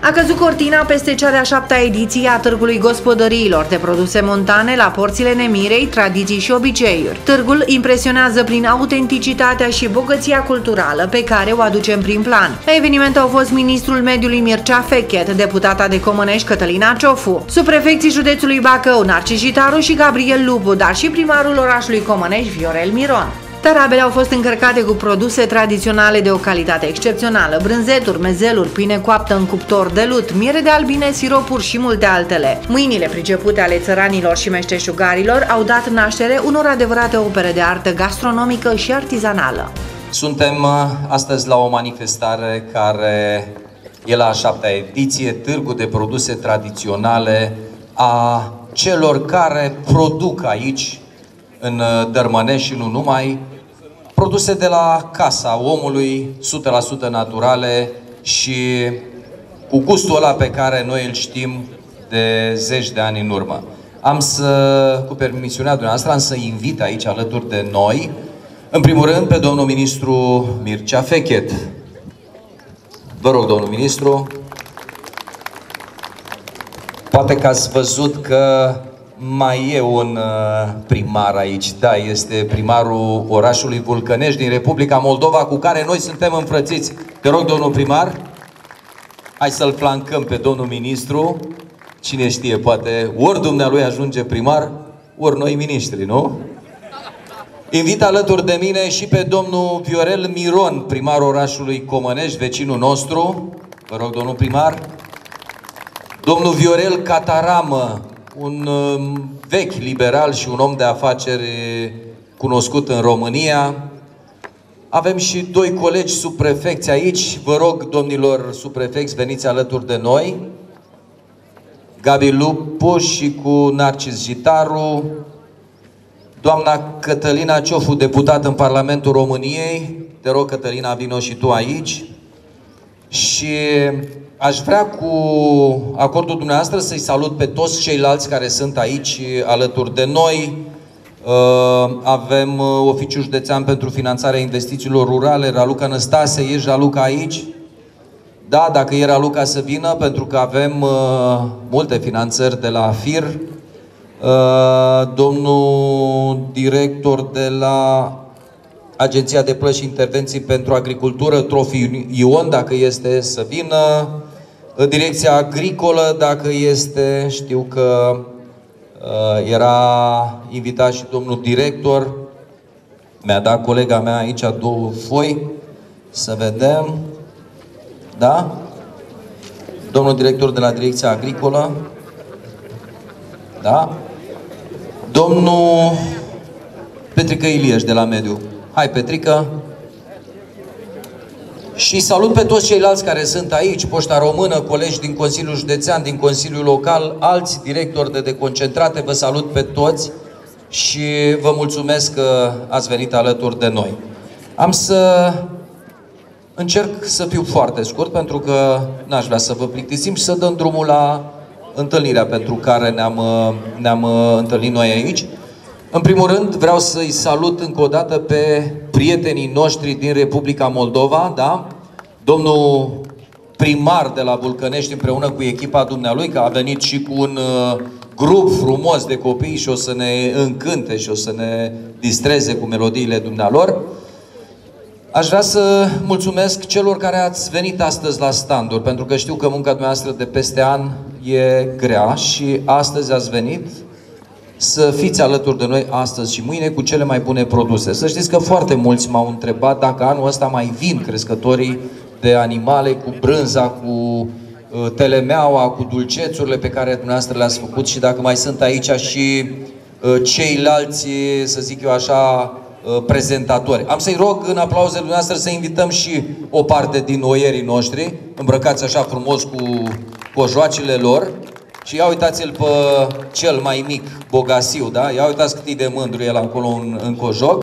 A căzut cortina peste cea de-a șaptea ediție a Târgului Gospodăriilor de produse montane la porțile Nemirei, tradiții și obiceiuri. Târgul impresionează prin autenticitatea și bogăția culturală pe care o aduce în prim plan. La eveniment au fost ministrul mediului Mircea Fechet, deputata de Comănești Cătălina Ciofu, subprefecții județului Bacău, Narcis Gitaru și Gabriel Lupu, dar și primarul orașului Comănești, Viorel Miron. Tarabele au fost încărcate cu produse tradiționale de o calitate excepțională, brânzeturi, mezeluri, pâine coaptă în cuptor de lut, miere de albine, siropuri și multe altele. Mâinile pricepute ale țăranilor și meșteșugarilor au dat naștere unor adevărate opere de artă gastronomică și artizanală. Suntem uh, astăzi la o manifestare care e la a șaptea ediție, Târgu de Produse Tradiționale a celor care produc aici în uh, Dărmănești și nu numai, produse de la casa omului, 100% naturale și cu gustul ăla pe care noi îl știm de zeci de ani în urmă. Am să, cu permisiunea dumneavoastră, am să invit aici alături de noi, în primul rând, pe domnul ministru Mircea Fechet. Vă rog, domnul ministru. Poate că ați văzut că mai e un uh, primar aici, da, este primarul orașului Vulcănești din Republica Moldova, cu care noi suntem înfrățiți. Te rog, domnul primar, hai să-l flancăm pe domnul ministru. Cine știe, poate ori dumnealui ajunge primar, ori noi miniștri, nu? Invit alături de mine și pe domnul Viorel Miron, primarul orașului Comănești, vecinul nostru. Vă rog, domnul primar. Domnul Viorel Cataramă, un um, vechi liberal și un om de afaceri cunoscut în România. Avem și doi colegi subprefecți aici. Vă rog, domnilor subprefecți, veniți alături de noi. Gabi Lupu și cu Narcis Gitaru. Doamna Cătălina Ciofu, deputat în Parlamentul României. Te rog, Cătălina, vino și tu aici. Și Aș vrea cu acordul dumneavoastră să-i salut pe toți ceilalți care sunt aici alături de noi. Uh, avem uh, oficiul județean pentru finanțarea investițiilor rurale, Raluca Năstase, ești Raluca aici? Da, dacă e Raluca să vină, pentru că avem uh, multe finanțări de la FIR. Domnul director de la Agenția de Plăși și Intervenții pentru Agricultură, Trofi Ion, dacă este să vină. Direcția Agricolă, dacă este, știu că uh, era invitat și domnul director. Mi-a dat colega mea aici două foi. Să vedem. Da? Domnul director de la Direcția Agricolă. Da? Domnul Petrică Ilieș de la Mediu. Hai, Petrică. Și salut pe toți ceilalți care sunt aici, Poșta Română, colegi din Consiliul Județean, din Consiliul Local, alți directori de deconcentrate, vă salut pe toți și vă mulțumesc că ați venit alături de noi. Am să încerc să fiu foarte scurt, pentru că n-aș vrea să vă plictisim și să dăm drumul la întâlnirea pentru care ne-am ne, -am, întâlnit noi aici. În primul rând, vreau să-i salut încă o dată pe prietenii noștri din Republica Moldova, da? Domnul primar de la Vulcănești împreună cu echipa dumnealui, că a venit și cu un uh, grup frumos de copii și o să ne încânte și o să ne distreze cu melodiile dumnealor. Aș vrea să mulțumesc celor care ați venit astăzi la standuri, pentru că știu că munca dumneavoastră de peste an e grea și astăzi ați venit să fiți alături de noi astăzi și mâine cu cele mai bune produse. Să știți că foarte mulți m-au întrebat dacă anul ăsta mai vin crescătorii de animale cu brânza, cu uh, telemeaua, cu dulcețurile pe care dumneavoastră le-ați făcut și dacă mai sunt aici și uh, ceilalți, să zic eu așa, uh, prezentatori. Am să-i rog în aplauzele dumneavoastră să invităm și o parte din oierii noștri, îmbrăcați așa frumos cu cojoacele lor. Și ia uitați-l pe cel mai mic, Bogasiu, da? Ia uitați cât e de mândru el acolo în, în cojoc.